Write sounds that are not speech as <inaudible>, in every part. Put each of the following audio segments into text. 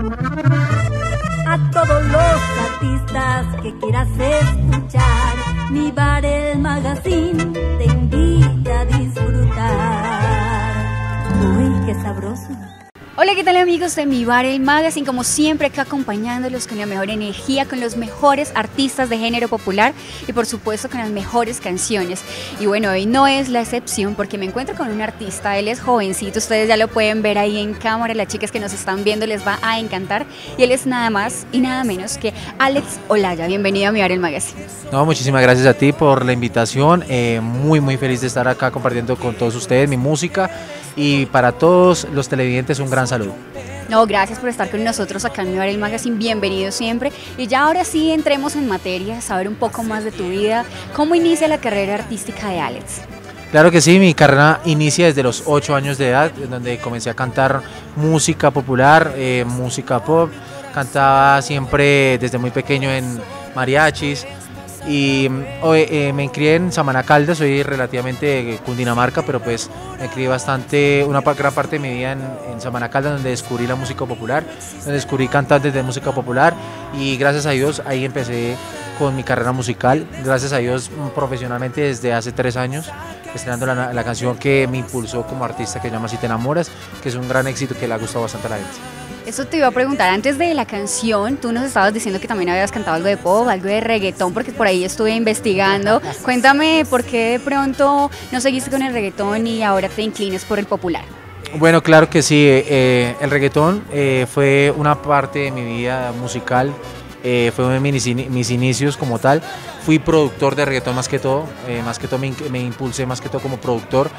A todos los artistas que quieras escuchar, mi bar el magazine te invita a disfrutar. Uy, qué sabroso. Hola, ¿qué tal amigos de Mi Bar El Magazine? Como siempre acá acompañándolos con la mejor energía, con los mejores artistas de género popular y por supuesto con las mejores canciones. Y bueno, hoy no es la excepción porque me encuentro con un artista, él es jovencito, ustedes ya lo pueden ver ahí en cámara, las chicas que nos están viendo les va a encantar. Y él es nada más y nada menos que Alex Olaya. Bienvenido a Mi Bar El Magazine. No, muchísimas gracias a ti por la invitación. Eh, muy, muy feliz de estar acá compartiendo con todos ustedes mi música y para todos los televidentes un gran saludo. No, gracias por estar con nosotros acá en el Magazine, bienvenido siempre. Y ya ahora sí entremos en materia, saber un poco más de tu vida. ¿Cómo inicia la carrera artística de Alex? Claro que sí, mi carrera inicia desde los 8 años de edad, donde comencé a cantar música popular, eh, música pop. Cantaba siempre desde muy pequeño en mariachis, y eh, me crié en Samana Caldas, soy relativamente Cundinamarca, pero pues me crié bastante, una gran parte de mi vida en, en Samana Caldas, donde descubrí la música popular, donde descubrí cantantes de música popular y gracias a Dios ahí empecé con mi carrera musical, gracias a Dios profesionalmente desde hace tres años, estrenando la canción que me impulsó como artista que se llama Si te enamoras, que es un gran éxito que le ha gustado bastante a la gente. Eso te iba a preguntar, antes de la canción, tú nos estabas diciendo que también habías cantado algo de pop, algo de reggaetón, porque por ahí estuve investigando. <laughs> Cuéntame por qué de pronto no seguiste con el reggaetón y ahora te inclines por el popular. Bueno, claro que sí, eh, el reggaetón eh, fue una parte de mi vida musical, eh, fue mis, mis, inicios como tal. Fui productor de reggaetón más que todo, más que todo me, impulsé más que todo como productor.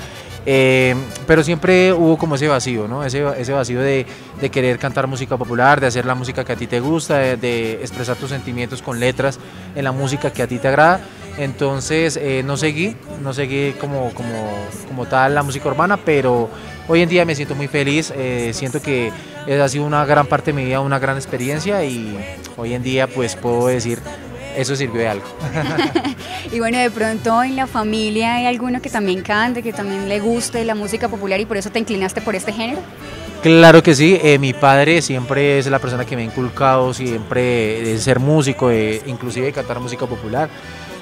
Eh, pero siempre hubo como ese vacío, ¿no? ese, ese vacío de, de, querer cantar música popular, de hacer la música que a ti te gusta, de, expresar tus sentimientos con letras en la música que a ti te agrada. Entonces eh, no seguí, no seguí como, como, como, tal la música urbana, pero hoy en día me siento muy feliz, eh, siento que ha sido una gran parte de mi vida, una gran experiencia y hoy en día pues puedo decir eso sirvió de algo. <laughs> y bueno, de pronto en la familia hay alguno que también cante, que también le guste la música popular y por eso te inclinaste por este género. Claro que sí, eh, mi padre siempre es la persona que me ha inculcado siempre de ser músico, inclusive de cantar música popular.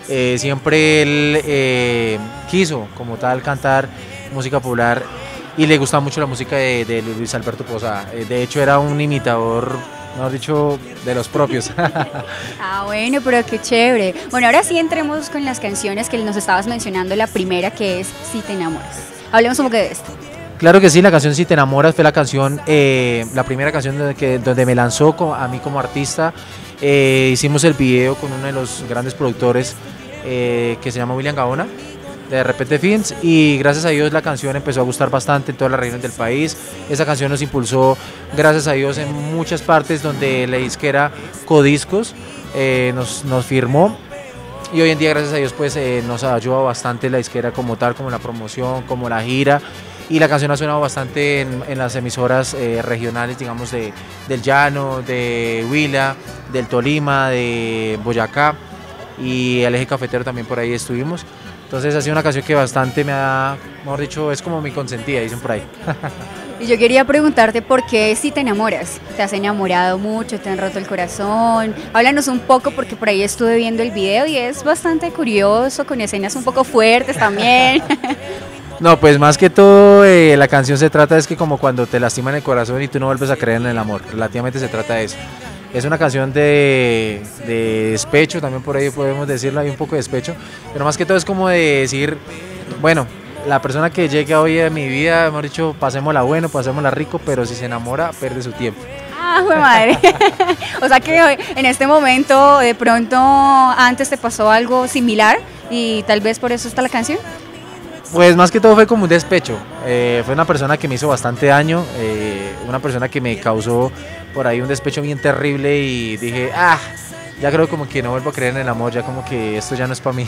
Eh, siempre él eh, quiso como tal cantar música popular y le gustaba mucho la música de, de Luis Alberto Posa. de hecho era un imitador mejor dicho, de los propios. <laughs> ah, bueno, pero qué chévere. Bueno, ahora sí entremos con las canciones que nos estabas mencionando, la primera que es Si te enamoras. Hablemos un poco de esto. Claro que sí, la canción Si te enamoras fue la canción, eh, la primera canción donde, que, donde me lanzó a mí como artista. Eh, hicimos el video con uno de los grandes productores eh, que se llama William Gaona de Repente Films y gracias a Dios la canción empezó a gustar bastante en todas las regiones del país. Esa canción nos impulsó, gracias a Dios, en muchas partes donde la disquera Codiscos eh, nos, nos firmó. Y hoy en día gracias a Dios pues eh, nos ha ayudado bastante la disquera como tal, como la promoción, como la gira. Y la canción ha sonado bastante en, las emisoras eh, regionales, digamos, de, del Llano, de Huila, del Tolima, de Boyacá y el eje cafetero también por ahí estuvimos. Entonces ha sido una canción que bastante me ha, mejor dicho, es como mi consentida, dicen por ahí. <laughs> Y yo quería preguntarte por qué si te enamoras, te has enamorado mucho, te han roto el corazón. Háblanos un poco porque por ahí estuve viendo el video y es bastante curioso, con escenas un poco fuertes también. <laughs> No, pues más que todo eh, la canción se trata es que como cuando te lastiman el corazón y tú no vuelves a creer en el amor, relativamente se trata de eso. Es una canción de, despecho, también por ahí podemos decirlo, hay un poco de despecho, pero más que todo es como de decir, bueno, la persona que llegue hoy a mi vida, hemos dicho, pasémosla bueno, pasémosla rico, pero si se enamora, pierde su tiempo. Ah, madre. <laughs> o sea que en este momento, de pronto, antes te pasó algo similar y tal vez por eso está la canción. Pues más que todo fue como un despecho. Eh, fue una persona que me hizo bastante daño, eh, una persona que me causó por ahí un despecho bien terrible y dije, ah, ya creo como que no vuelvo a creer en el amor, ya como que esto ya no es para mí.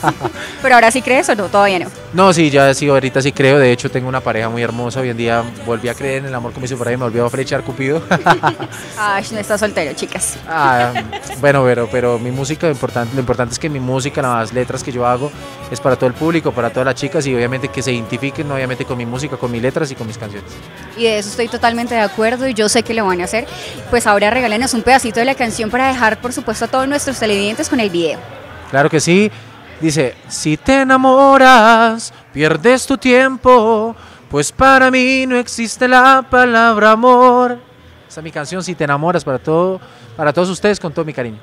<laughs> Pero ahora sí crees o no, todavía no. No, sí, ya sí, ahorita sí creo. De hecho, tengo una pareja muy hermosa. Hoy en día volví a creer en el amor, como dice por ahí, me volvió a flechar Cupido. <laughs> Ay, no está soltero, chicas. Ah, bueno, pero, pero mi música, lo importante, lo importante es que mi música, las letras que yo hago, es para todo el público, para todas las chicas y obviamente que se identifiquen, obviamente, con mi música, con mis letras y con mis canciones. Y de eso estoy totalmente de acuerdo y yo sé que lo van a hacer. Pues ahora regálenos un pedacito de la canción para dejar, por supuesto, a todos nuestros televidentes con el video. Claro que sí. Dice, si te enamoras, pierdes tu tiempo, pues para mí no existe la palabra amor. Esa es mi canción, si te enamoras, para, todo, para todos ustedes, con todo mi cariño.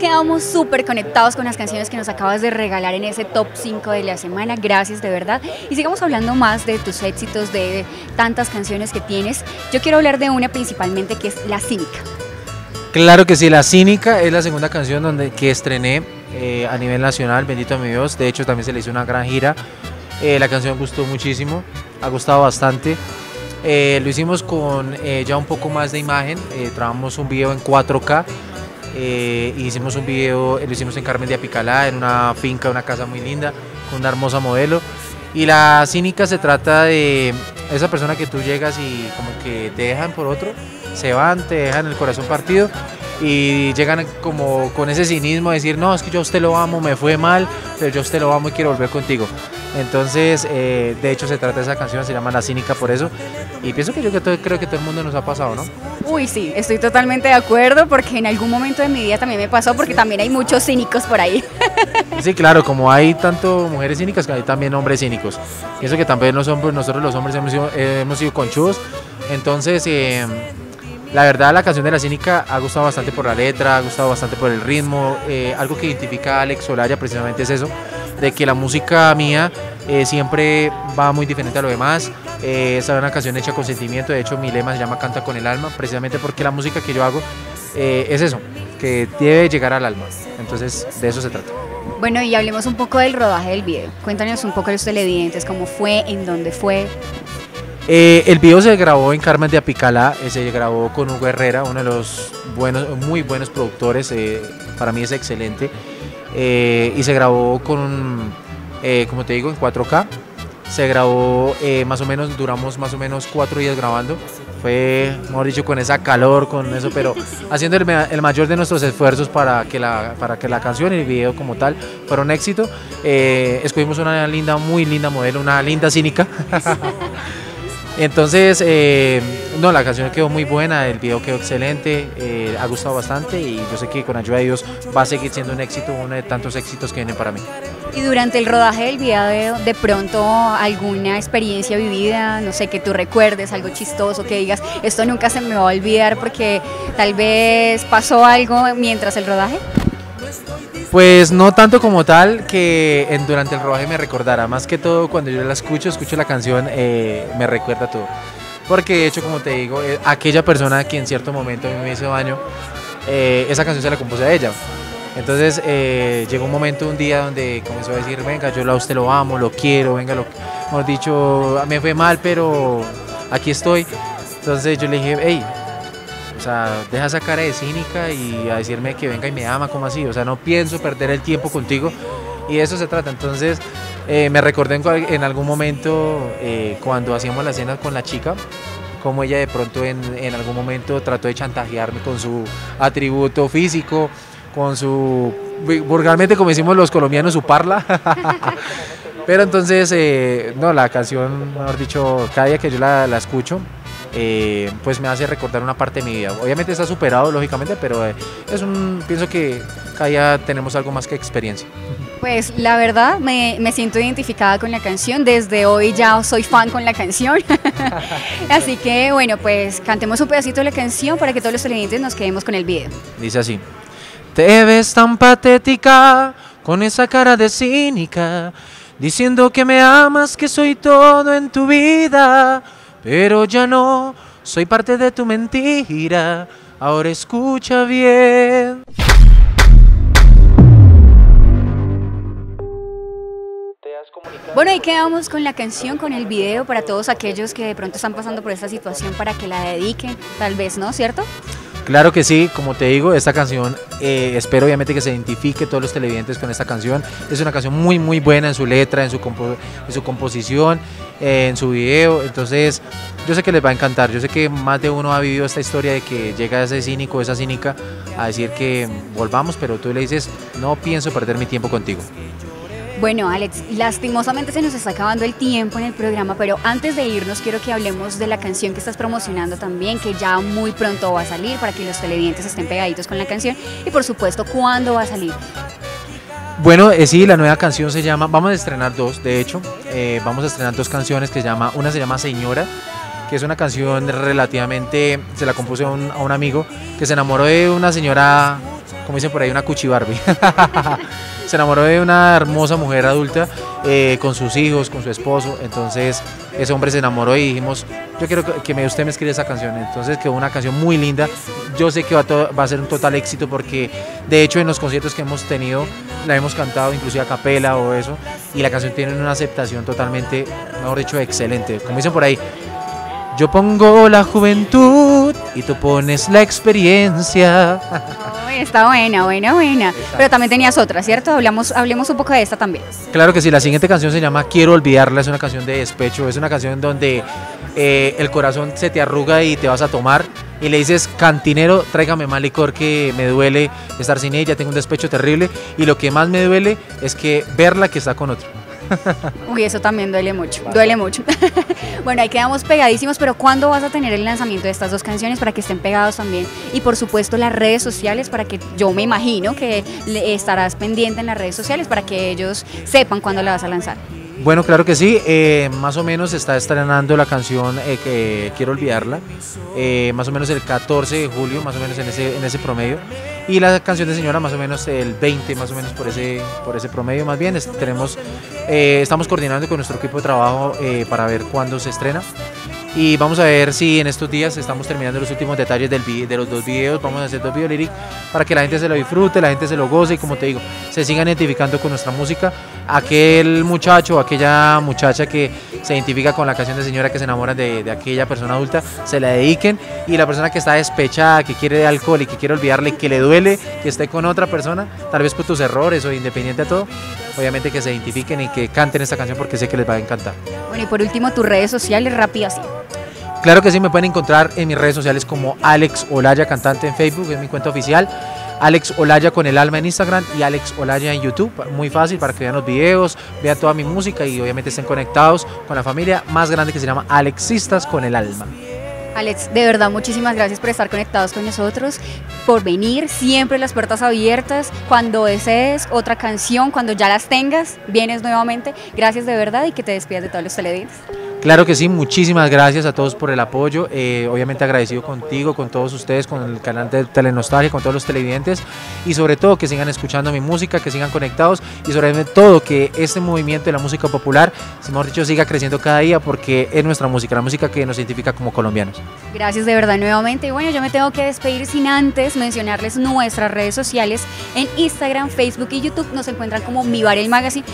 Quedamos súper conectados con las canciones que nos acabas de regalar en ese top 5 de la semana. Gracias de verdad. Y sigamos hablando más de tus éxitos, de tantas canciones que tienes. Yo quiero hablar de una principalmente que es La Cínica. Claro que sí, La Cínica es la segunda canción donde, que estrené eh, a nivel nacional, bendito a mi Dios. De hecho, también se le hizo una gran gira. Eh, la canción gustó muchísimo, ha gustado bastante. Eh, lo hicimos con ya un poco más de imagen, trabajamos un video en 4K eh, hicimos un video, lo hicimos en Carmen de Apicalá, en una finca, una casa muy linda, con una hermosa modelo. Y la cínica se trata de esa persona que tú llegas y como que te dejan por otro, se van, te dejan el corazón partido y llegan como con ese cinismo a decir, no, es que yo a usted lo amo, me fue mal, pero yo a usted lo amo y quiero volver contigo. Entonces, eh, de hecho se trata de esa canción, se llama La Cínica por eso. Y pienso que yo que todo, creo que todo el mundo nos ha pasado, ¿no? Uy, sí, estoy totalmente de acuerdo porque en algún momento de mi vida también me pasó porque también hay muchos cínicos por ahí. <laughs> Sí, claro, como hay tanto mujeres cínicas, hay también hombres cínicos. Pienso que también los hombres, nosotros los hombres hemos sido, hemos sido conchudos. Entonces, eh, la verdad, la canción de La Cínica ha gustado bastante por la letra, ha gustado bastante por el ritmo. Eh, algo que identifica a Alex Solaya precisamente es eso, de que la música mía eh, siempre va muy diferente a lo demás. Eh, esta es una canción hecha con sentimiento, de hecho mi lema se llama Canta con el alma, precisamente porque la música que yo hago es eso, que debe llegar al alma. Entonces, de eso se trata. Bueno, y hablemos un poco del rodaje del video. Cuéntanos un poco de los televidentes, cómo fue, en dónde fue. Eh, el video se grabó en Carmen de Apicalá, eh, se grabó con Hugo Herrera, uno de los buenos, muy buenos productores, eh, para mí es excelente, y se grabó con, como te digo, en 4K. Se grabó más o menos, duramos más o menos cuatro días grabando. Fue, mejor dicho, con esa calor, con eso, pero <laughs> haciendo el, mayor de nuestros esfuerzos para que, la, para que la canción y el video como tal fuera un éxito. escogimos una linda, muy linda modelo, una linda cínica. <laughs> Entonces, eh, no, la canción quedó muy buena, el video quedó excelente, eh, ha gustado bastante y yo sé que con ayuda de Dios va a seguir siendo un éxito, uno de tantos éxitos que vienen para mí. Y durante el rodaje del video, de pronto alguna experiencia vivida, no sé, que tú recuerdes, algo chistoso, que digas, esto nunca se me va a olvidar porque tal vez pasó algo mientras el rodaje? Pues no tanto como tal que en, durante el rodaje me recordara, más que todo cuando yo la escucho, escucho la canción, eh, me recuerda todo. Porque de hecho, como te digo, eh, aquella persona que en cierto momento a mí me hizo daño, eh, esa canción se la compuse a ella. Entonces llegó un momento, un día donde comenzó a decir, venga, yo a usted lo amo, lo quiero, venga, lo hemos dicho, me fue mal, pero aquí estoy. Entonces yo le dije, hey, o sea, deja esa cara de cínica y a decirme que venga y me ama, como así. O sea, no pienso perder el tiempo contigo. Y de eso se trata. Entonces, eh, me recordé en, algún momento eh, cuando hacíamos la cena con la chica, como ella de pronto en, en, algún momento trató de chantajearme con su atributo físico, con su, vulgarmente como decimos los colombianos, su parla. <laughs> Pero entonces, eh, no, la canción, mejor dicho, cada día que yo la escucho, eh, pues me hace recordar una parte de mi vida. Obviamente está superado, lógicamente, pero eh, es un, pienso que cada día tenemos algo más que experiencia. Pues la verdad me, me, siento identificada con la canción, desde hoy ya soy fan con la canción, <laughs> así que bueno, pues cantemos un pedacito de la canción para que todos los televidentes nos quedemos con el video. Dice así, te ves tan patética con esa cara de cínica, diciendo que me amas, que soy todo en tu vida pero ya no soy parte de tu mentira. Ahora escucha bien. Bueno, y quedamos con la canción, con el video para todos aquellos que de pronto están pasando por esta situación para que la dediquen, tal vez, ¿no? ¿Cierto? Claro que sí, como te digo, esta canción, eh, espero obviamente que se identifique todos los televidentes con esta canción. Es una canción muy, muy buena en su letra, en su, en su composición, eh, en su video. Entonces, yo sé que les va a encantar. Yo sé que más de uno ha vivido esta historia de que llega ese cínico, esa cínica, a decir que volvamos, pero tú le dices, no pienso perder mi tiempo contigo. Bueno, Alex, lastimosamente se nos está acabando el tiempo en el programa, pero antes de irnos quiero que hablemos de la canción que estás promocionando también, que ya muy pronto va a salir para que los televidentes estén pegaditos con la canción y por supuesto, ¿cuándo va a salir? Bueno, eh, sí, la nueva canción se llama, vamos a estrenar dos, de hecho, eh, vamos a estrenar dos canciones que se llama, una se llama Señora, que es una canción relativamente, se la compuse a un, a un amigo que se enamoró de una señora, como dicen por ahí, una cuchi Barbie. <laughs> se enamoró de una hermosa mujer adulta eh, con sus hijos, con su esposo. Entonces ese hombre se enamoró y dijimos, yo quiero que me, usted me escriba esa canción. Entonces quedó una canción muy linda. Yo sé que va, va a ser un total éxito porque de hecho en los conciertos que hemos tenido la hemos cantado inclusive a capela o eso. Y la canción tiene una aceptación totalmente, mejor dicho, excelente. Como dicen por ahí, yo pongo la juventud y tú pones la experiencia. <laughs> está buena, buena, buena. Pero también tenías otra, ¿cierto? Hablamos, hablemos un poco de esta también. Claro que sí, la siguiente canción se llama Quiero olvidarla, es una canción de despecho, es una canción donde eh, el corazón se te arruga y te vas a tomar y le dices, cantinero, tráigame más licor que me duele estar sin ella, tengo un despecho terrible y lo que más me duele es que verla que está con otro. <laughs> Uy, eso también duele mucho, duele mucho. <laughs> bueno, ahí quedamos pegadísimos, pero ¿cuándo vas a tener el lanzamiento de estas dos canciones para que estén pegados también? Y por supuesto las redes sociales para que yo me imagino que estarás pendiente en las redes sociales para que ellos sepan cuándo la vas a lanzar. Bueno, claro que sí. Eh, más o menos está estrenando la canción eh, que quiero olvidarla. Eh, más o menos el 14 de julio, más o menos en ese, en ese promedio. Y la canción de señora más o menos el 20, más o menos por ese, por ese promedio. Más bien, tenemos, estamos coordinando con nuestro equipo de trabajo para ver cuándo se estrena. Y vamos a ver si en estos días estamos terminando los últimos detalles del, de los dos videos. Vamos a hacer dos videos lyric para que la gente se lo disfrute, la gente se lo goce y como te digo, se sigan identificando con nuestra música. Aquel muchacho, aquella muchacha que se identifica con la canción de señora que se enamora de, aquella persona adulta, se la dediquen. Y la persona que está despechada, que quiere alcohol y que quiere olvidarle, que le duele, que esté con otra persona, tal vez por tus errores o independiente de todo, obviamente que se identifiquen y que canten esta canción porque sé que les va a encantar. Bueno, y por último, tus redes sociales, rápidas así. Claro que sí, me pueden encontrar en mis redes sociales como Alex Olaya Cantante en Facebook, es mi cuenta oficial. Alex Olaya con el alma en Instagram y Alex Olaya en YouTube. Muy fácil para que vean los videos, vean toda mi música y obviamente estén conectados con la familia más grande que se llama Alexistas con el alma. Alex, de verdad, muchísimas gracias por estar conectados con nosotros, por venir, siempre las puertas abiertas. Cuando desees otra canción, cuando ya las tengas, vienes nuevamente. Gracias de verdad y que te despidas de todos los televidentes. Claro que sí, muchísimas gracias a todos por el apoyo. Eh, obviamente agradecido contigo, con todos ustedes, con el canal de Telenostalgia, con todos los televidentes y sobre todo que sigan escuchando mi música, que sigan conectados y sobre todo que este movimiento de la música popular, si mejor dicho, siga creciendo cada día porque es nuestra música, la música que nos identifica como colombianos. Gracias de verdad nuevamente. Y bueno, yo me tengo que despedir sin antes mencionarles nuestras redes sociales en Instagram, Facebook y YouTube. Nos encuentran como Mi Bar el Magazine.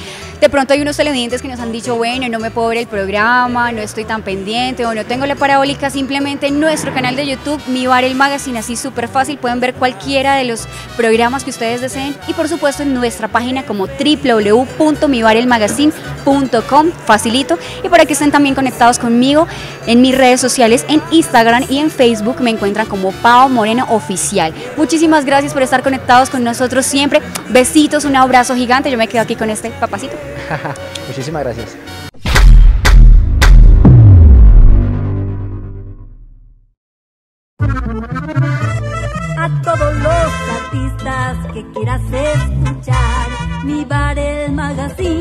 De pronto hay unos televidentes que nos han dicho, bueno, no me puedo ver el programa no estoy tan pendiente o no tengo la parabólica, simplemente en nuestro canal de YouTube, Mi Bar el Magazine, así súper fácil, pueden ver cualquiera de los programas que ustedes deseen y por supuesto en nuestra página como www.mibarelmagazine.com, facilito, y para que estén también conectados conmigo en mis redes sociales, en Instagram y en Facebook me encuentran como Pao Moreno Oficial. Muchísimas gracias por estar conectados con nosotros siempre, besitos, un abrazo gigante, yo me quedo aquí con este papacito. <laughs> Muchísimas gracias. Mi bar el magazine